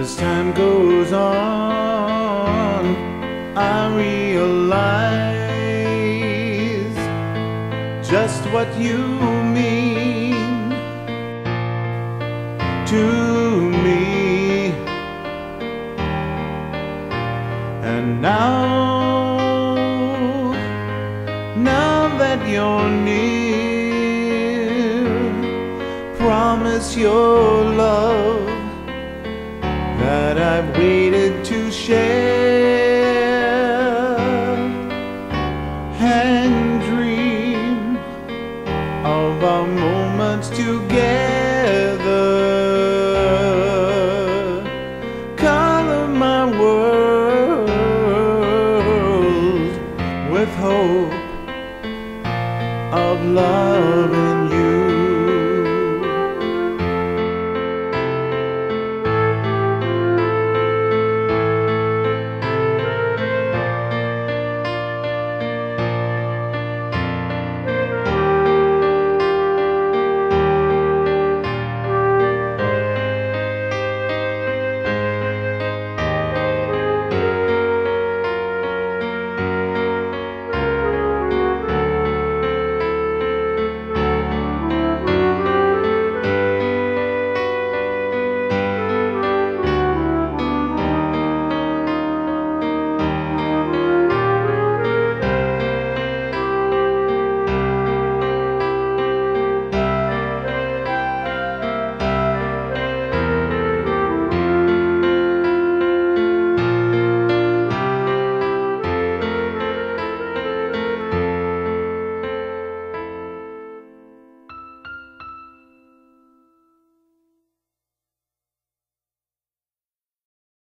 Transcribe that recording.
As time goes on, I realize just what you mean to me. And now, now that you're near, promise your love together. Color my world with hope of love